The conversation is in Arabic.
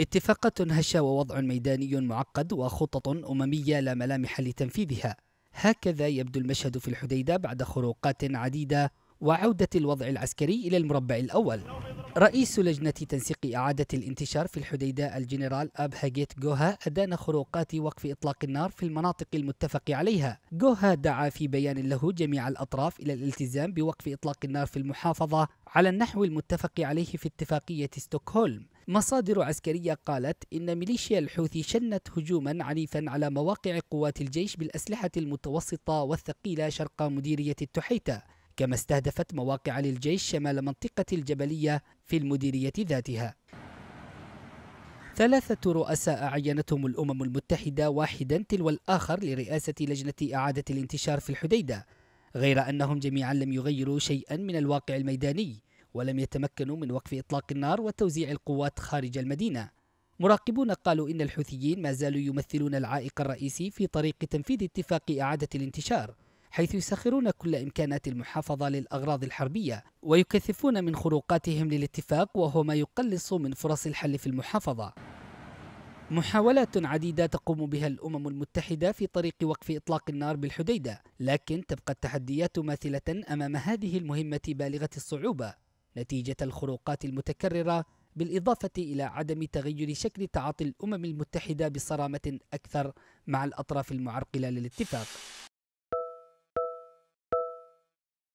اتفاقات هشة ووضع ميداني معقد وخطط أممية لا ملامح لتنفيذها. هكذا يبدو المشهد في الحديدة بعد خروقات عديدة وعودة الوضع العسكري إلى المربع الأول. رئيس لجنة تنسيق إعادة الانتشار في الحديدة الجنرال أبهاجيت جوها أدان خروقات وقف إطلاق النار في المناطق المتفق عليها. جوها دعا في بيان له جميع الأطراف إلى الالتزام بوقف إطلاق النار في المحافظة على النحو المتفق عليه في اتفاقية ستوكهولم. مصادر عسكرية قالت إن ميليشيا الحوثي شنت هجوما عنيفا على مواقع قوات الجيش بالأسلحة المتوسطة والثقيلة شرق مديرية التحيتة كما استهدفت مواقع للجيش شمال منطقة الجبلية في المديرية ذاتها. ثلاثة رؤساء عينتهم الأمم المتحدة واحدا تلو الآخر لرئاسة لجنة إعادة الانتشار في الحديدة غير أنهم جميعا لم يغيروا شيئا من الواقع الميداني. ولم يتمكنوا من وقف إطلاق النار وتوزيع القوات خارج المدينة. مراقبون قالوا إن الحوثيين ما زالوا يمثلون العائق الرئيسي في طريق تنفيذ اتفاق إعادة الانتشار حيث يسخرون كل إمكانات المحافظة للأغراض الحربية ويكثفون من خروقاتهم للاتفاق وهو ما يقلص من فرص الحل في المحافظة. محاولات عديدة تقوم بها الأمم المتحدة في طريق وقف إطلاق النار بالحديدة لكن تبقى التحديات ماثلة أمام هذه المهمة بالغة الصعوبة. نتيجة الخروقات المتكررة بالإضافة إلى عدم تغير شكل تعاطي الأمم المتحدة بصرامة أكثر مع الأطراف المعرقلة للاتفاق.